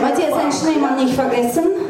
Matthias, seinen Schneemann nicht vergessen.